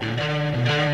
Wanna hold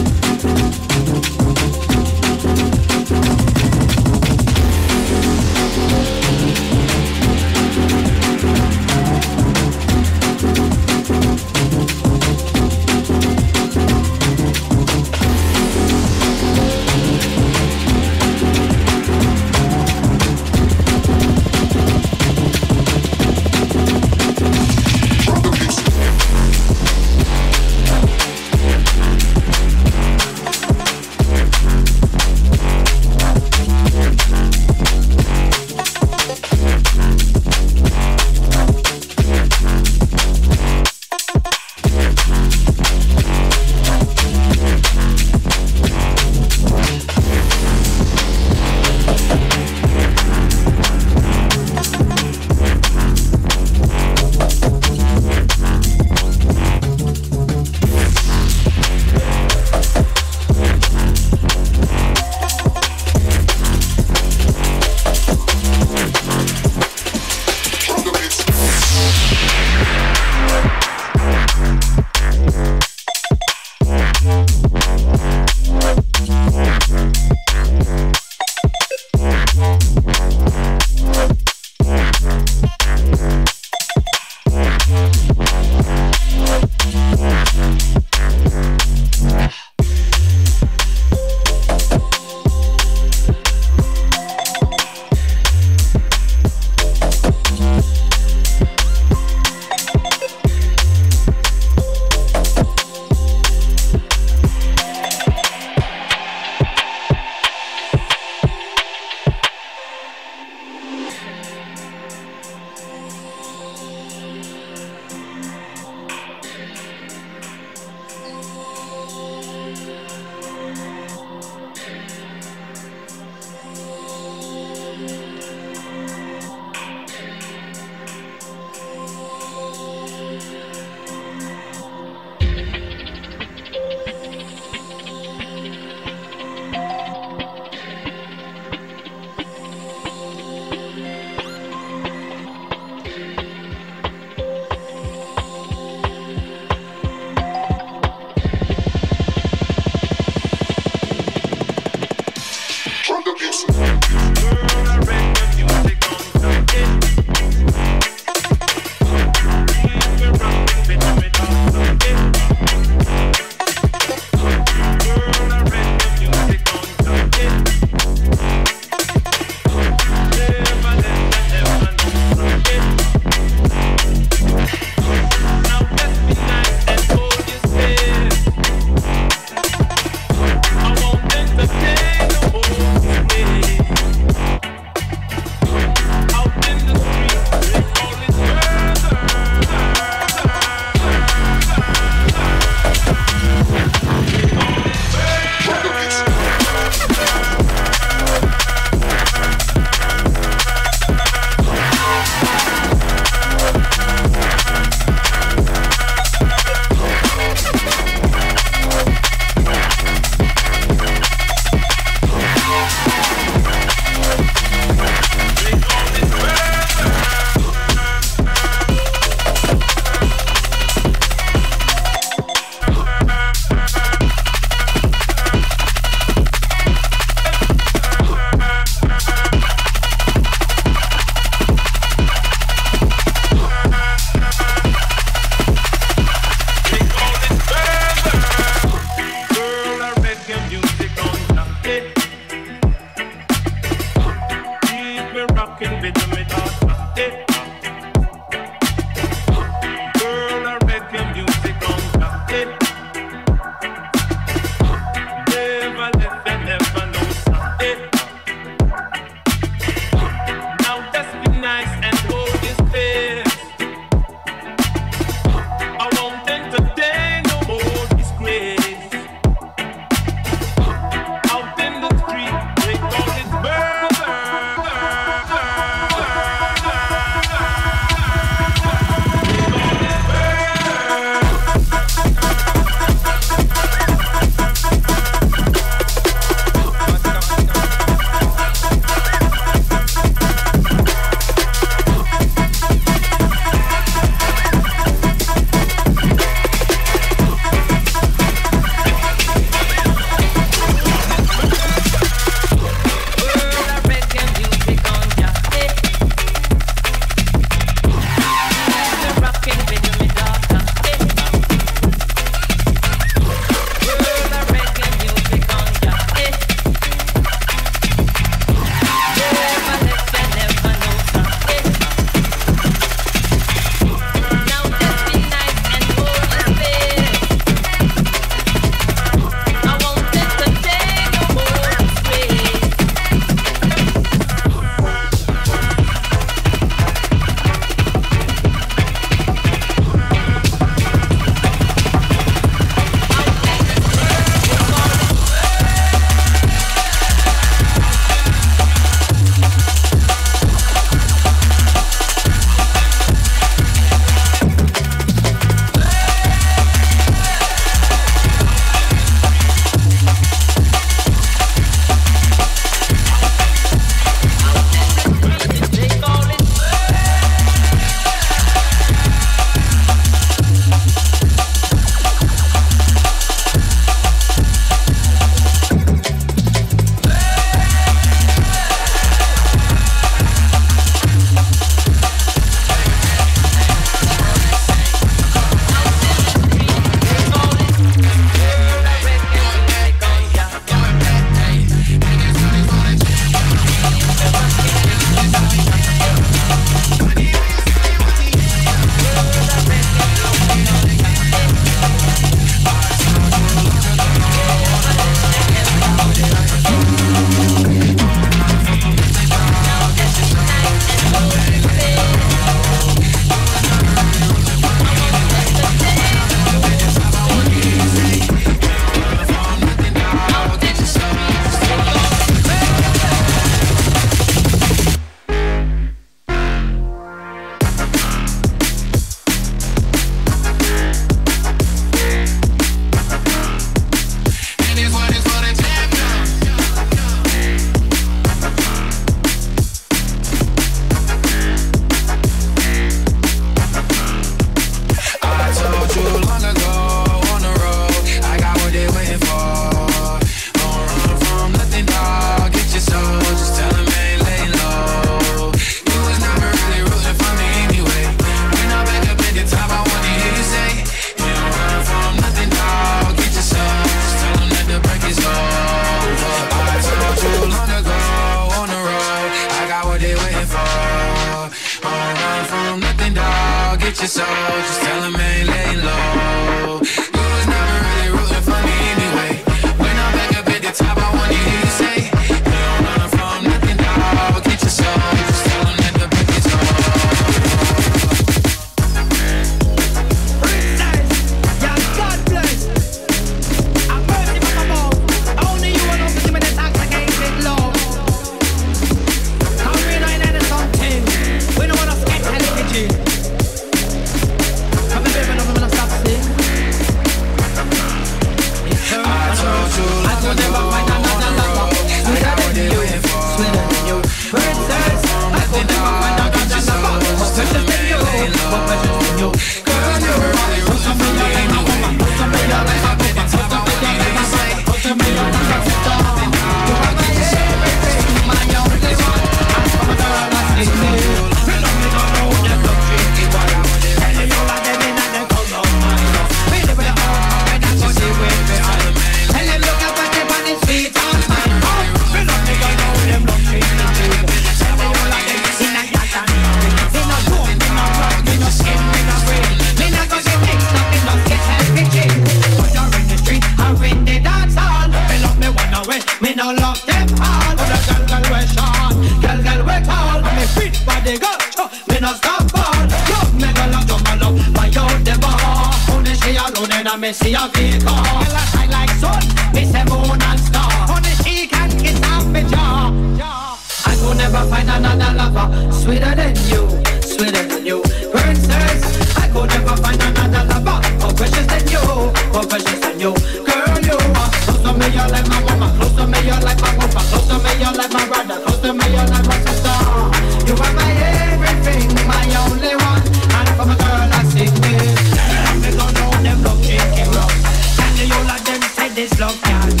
this love can't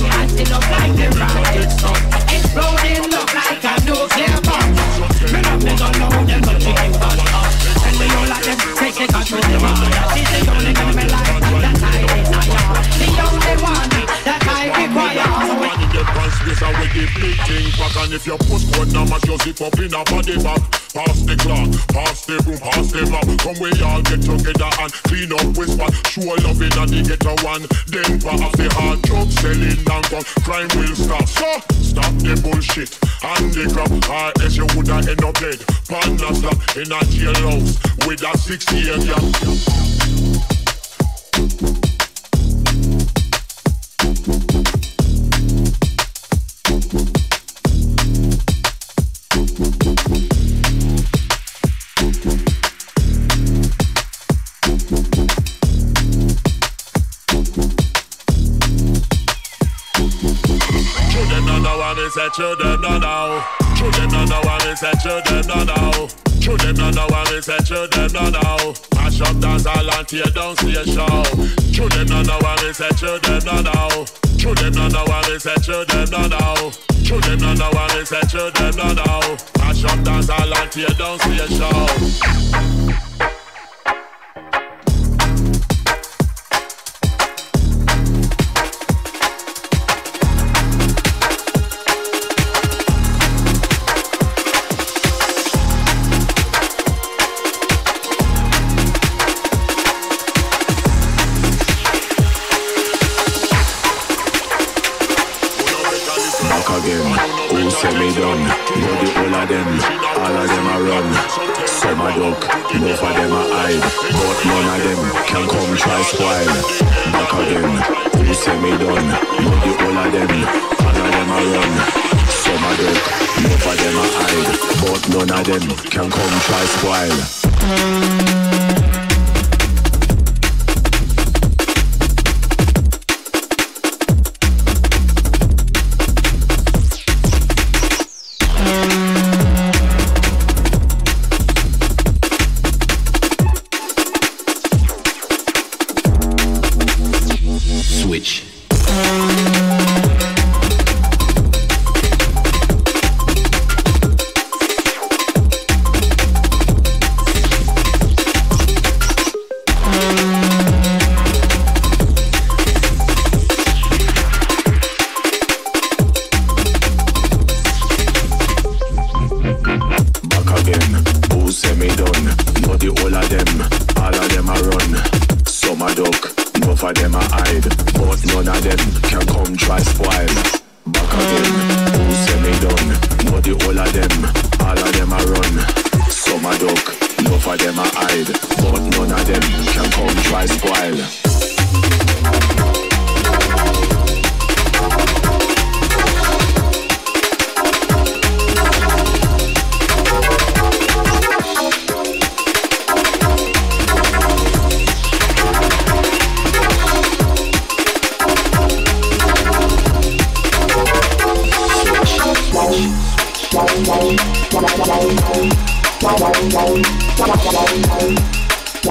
me I still love like the rocket. Exploding this we give big thing back. And if you push one mash your zip up in a body bag. Pass the clock, pass the broom, pass the map Come we all get together and clean up with spot. Show loving and the ghetto one. Then of the hard drug selling and gun Crime will stop, so stop the bullshit And the crap, or else you woulda end up dead. Pan a slap in a jailhouse With a six year gap is that children don't know. Children don't know what is that children don't know. Children don't know. Mash up dance all and tear down see a show. Children don't know is that children don't know. Children don't know what is that children don't know. Mash up dance all and tear down see a show. Know the whole of them, all of them a run. Some a duck, both of them a hide, but none of them can come try spoil. Back again, who say me done? Know the whole of them, all of them a run. Some a duck, both of them a hide, but none of them can come try spoil.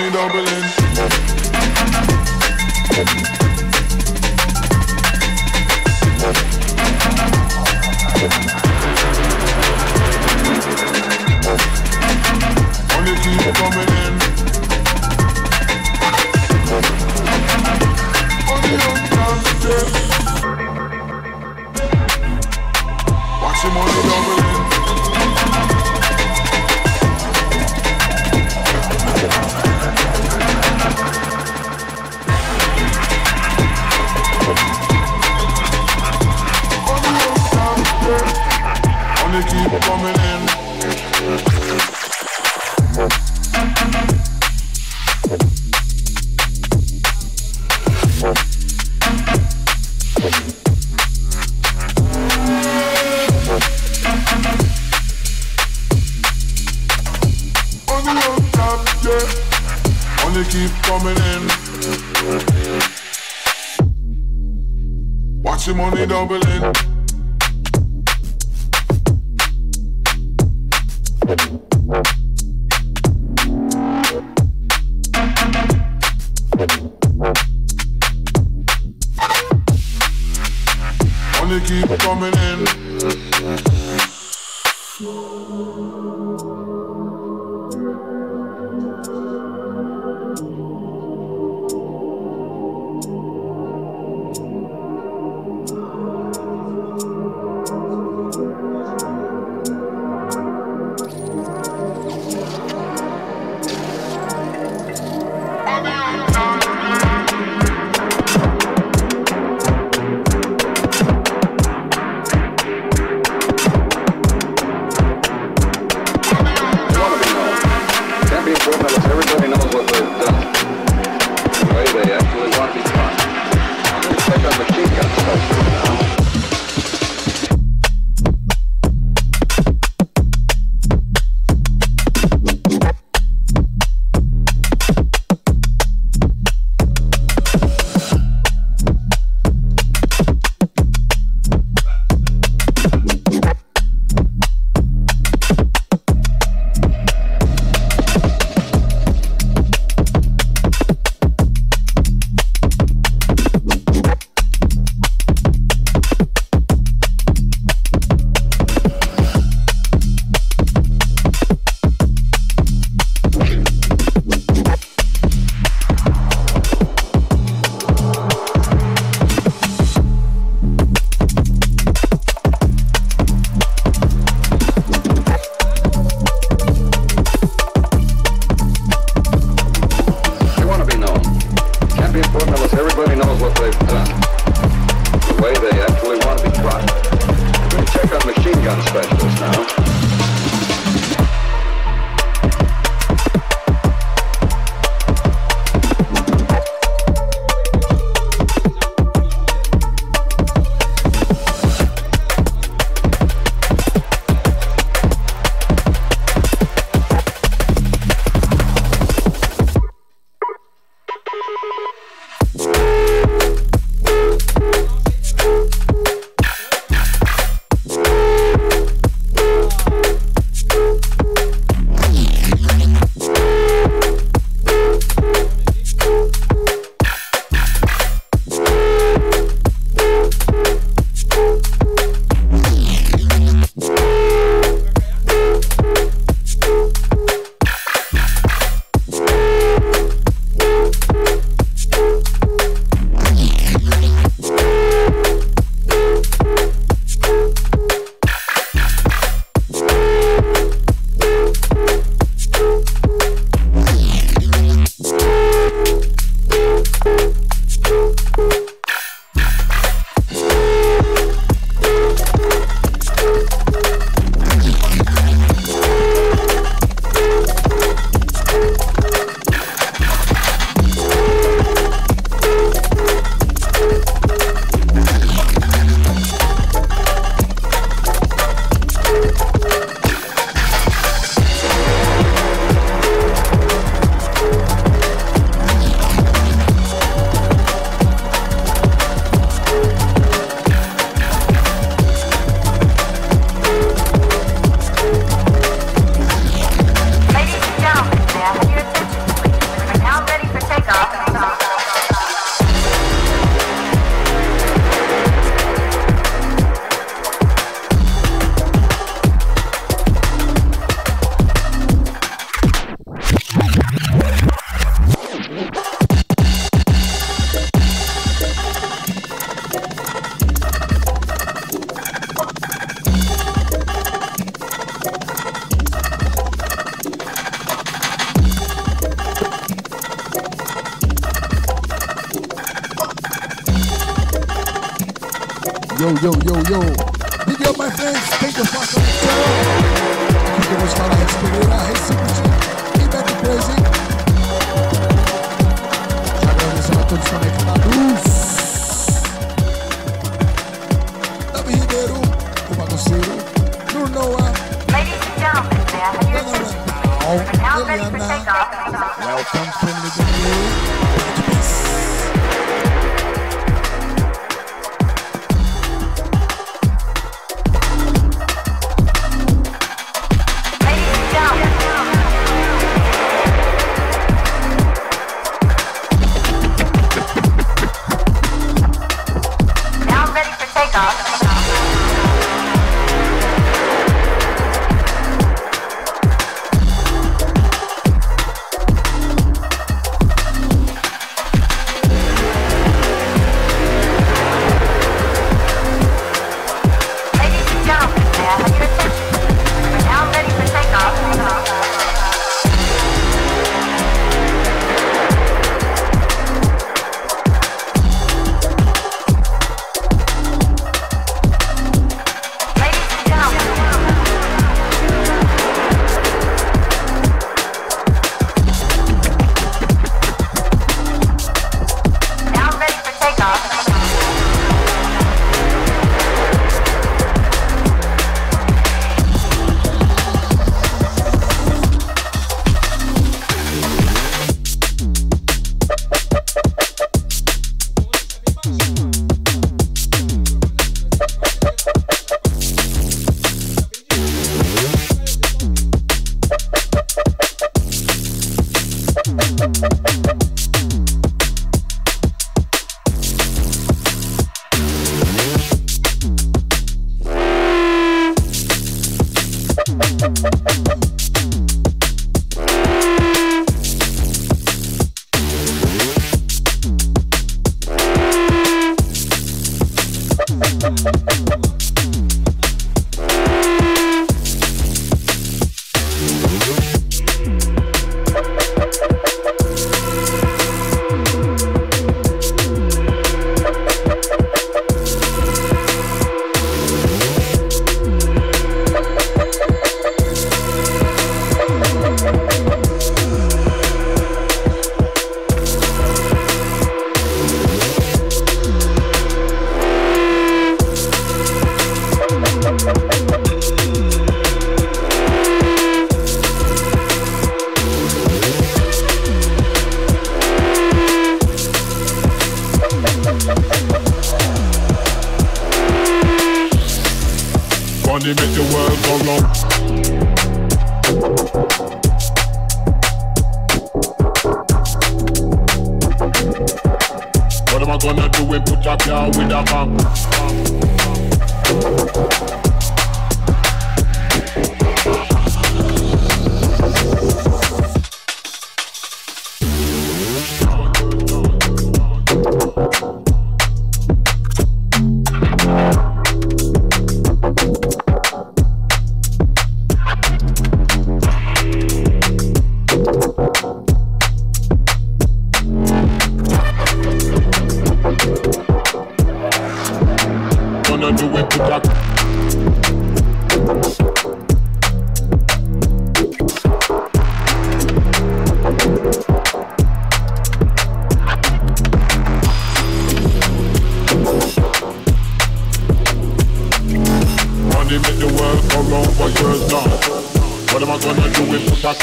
money doubling. In. Money on. Watch the money coming in. Yo, yo, yo, yo. Big up my friends. Thank you for coming. Aqui que eu vou falar é Pereira, Recife, e Beto Crazy. Já agradecendo a todos conectados. Davi Ribeiro, o bagunceiro. Noah. Ladies and gentlemen, may I have your attention? We're now ready for takeoff. Welcome to the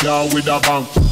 with a bang.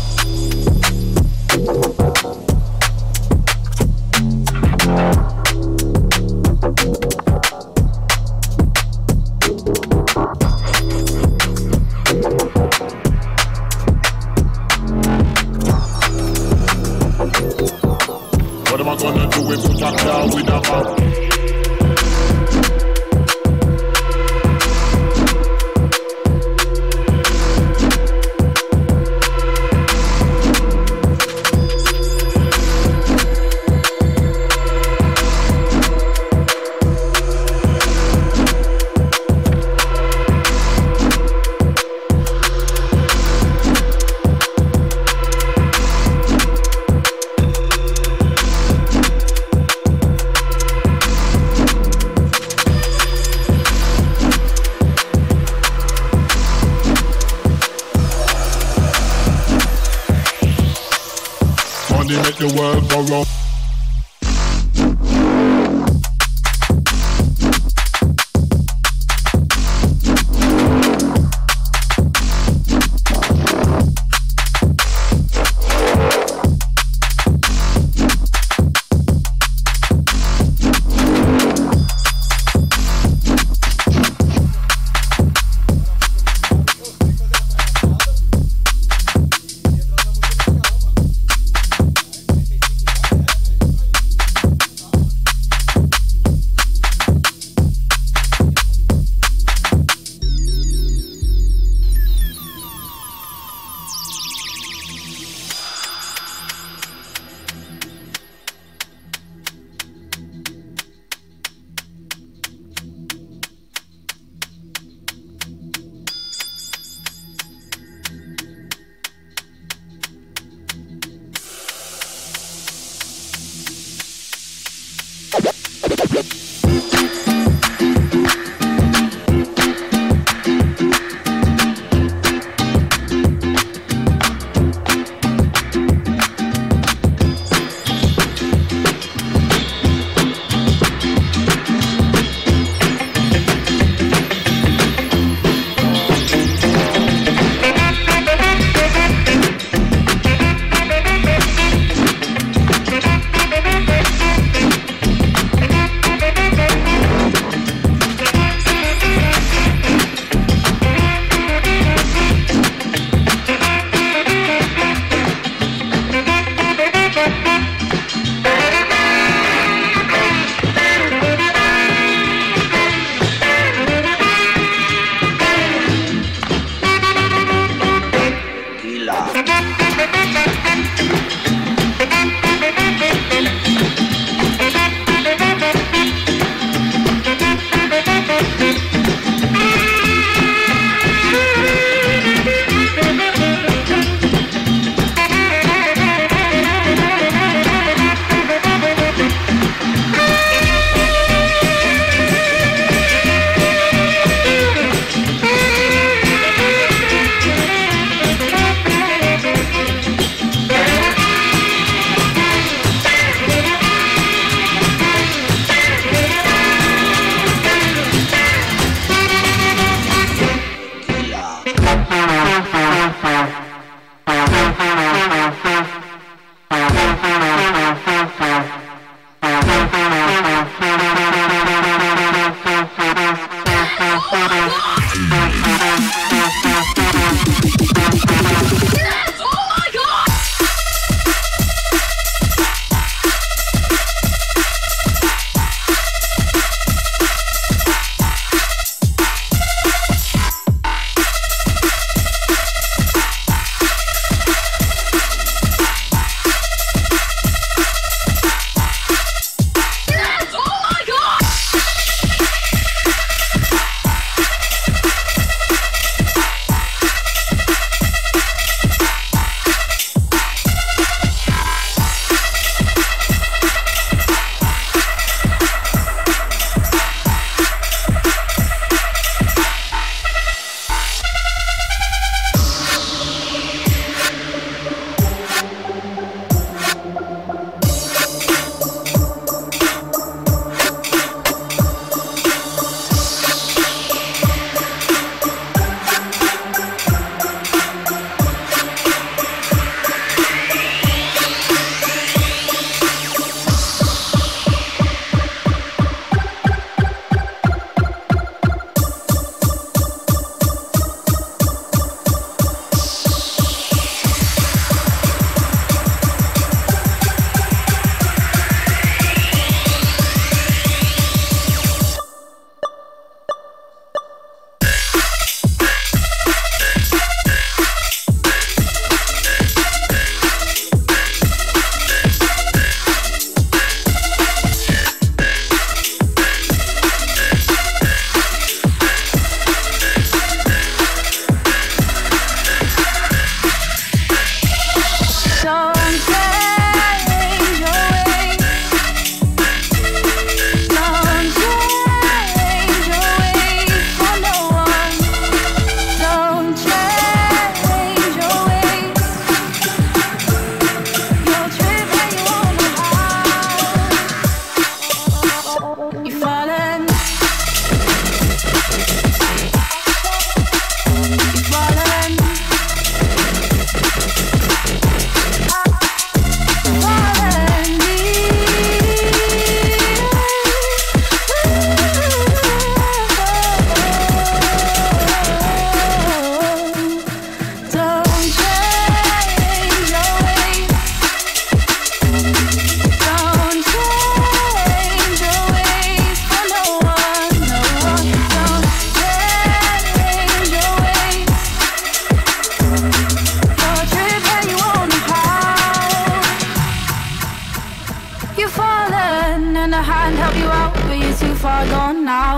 fallen and a hand help you out, but you're too far gone now.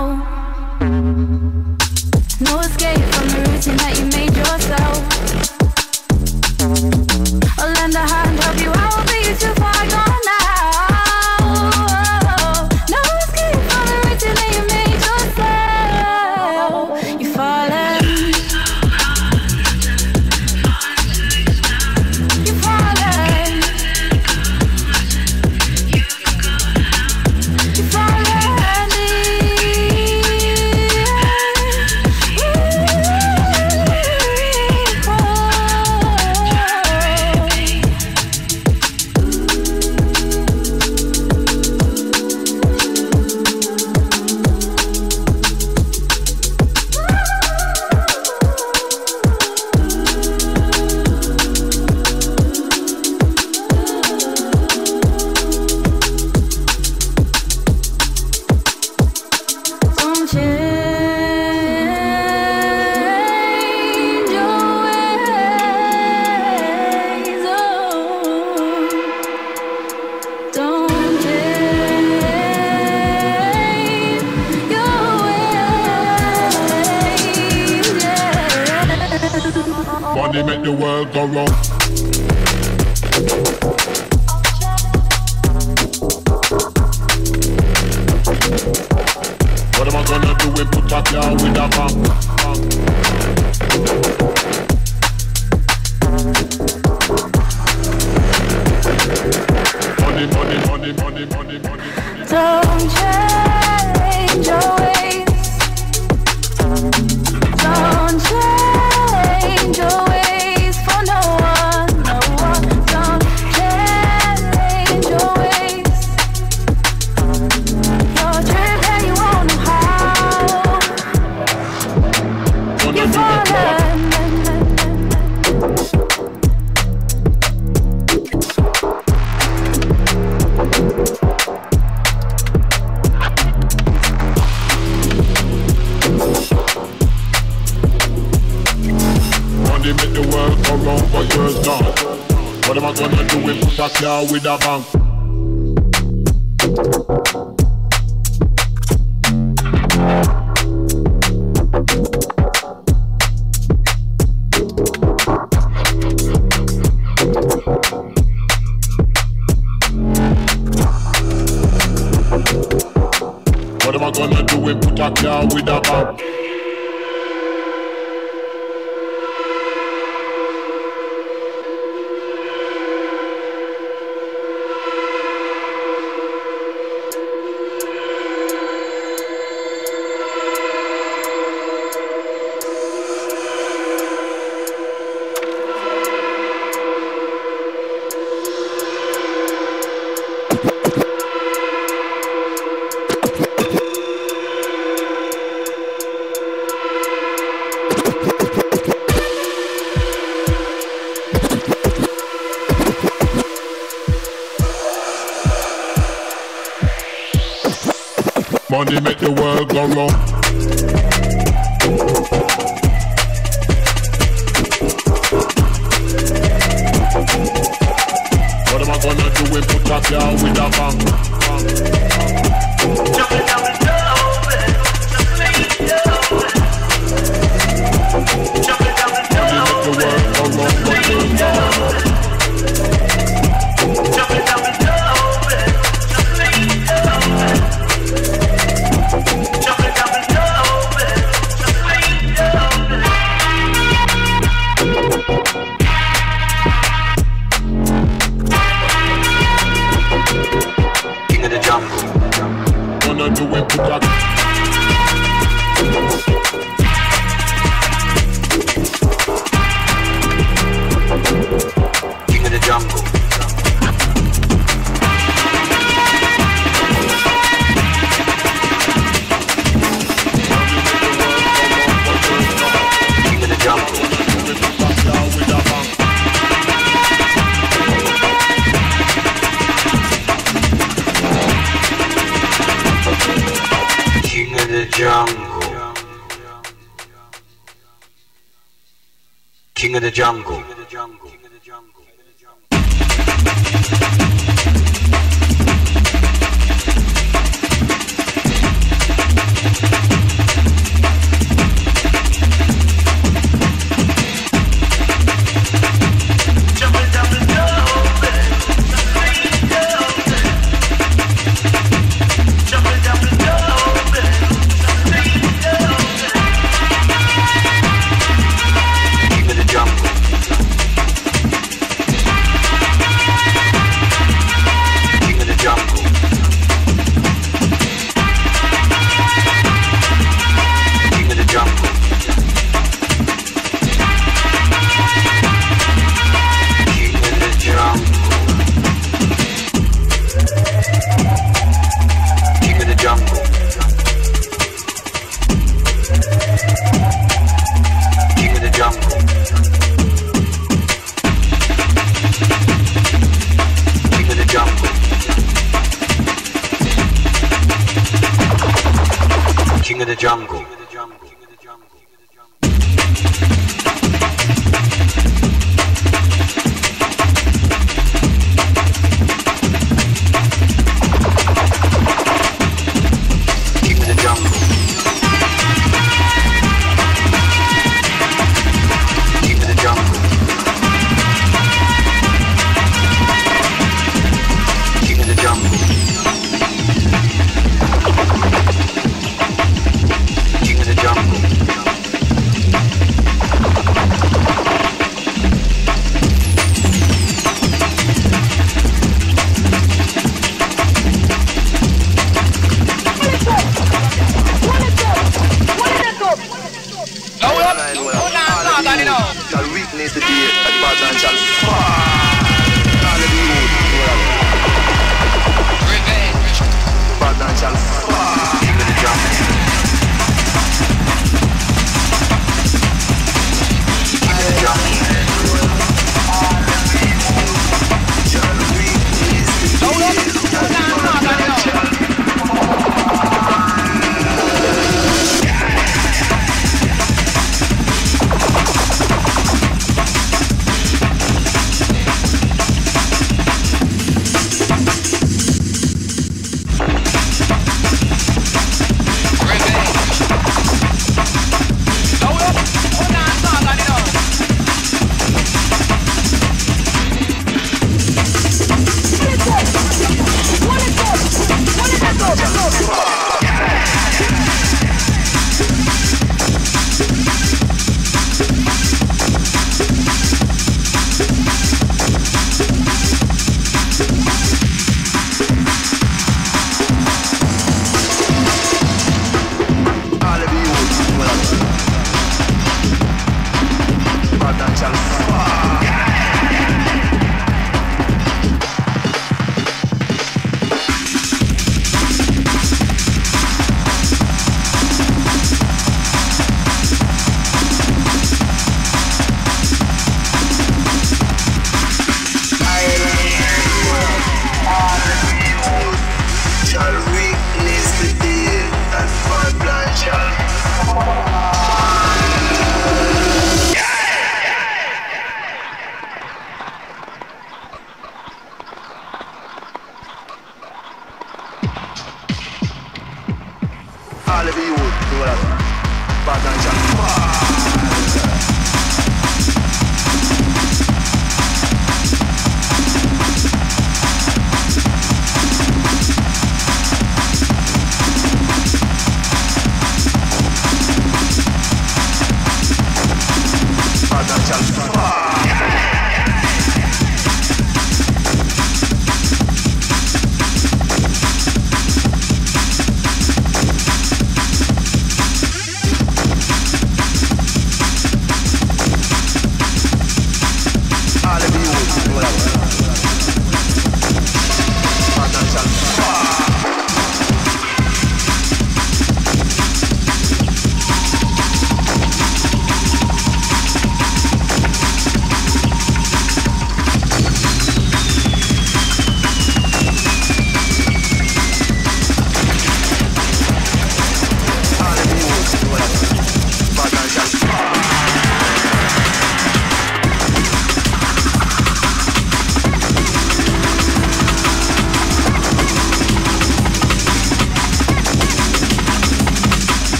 No escape from the routine that you made yourself. I'll lend a hand help you out. car with a bang. Yo, with the funk.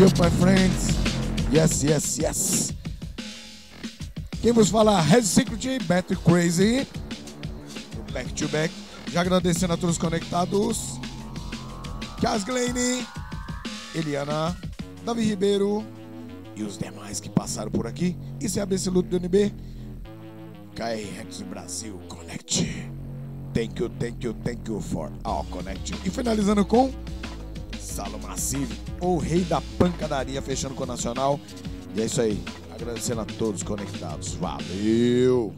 Up, my friends. Yes, yes, yes. Quem vos fala, Red Secret, Beto Crazy. Back to back. Já agradecendo a todos os conectados. Cas Glenn, Eliana, Davi Ribeiro e os demais que passaram por aqui. Isso é ABC Luto do NB. KRX Brasil Connect. Thank you, thank you, thank you for all connect. E finalizando com O rei da pancadaria, fechando com o Nacional. E é isso aí. Agradecendo a todos conectados. Valeu!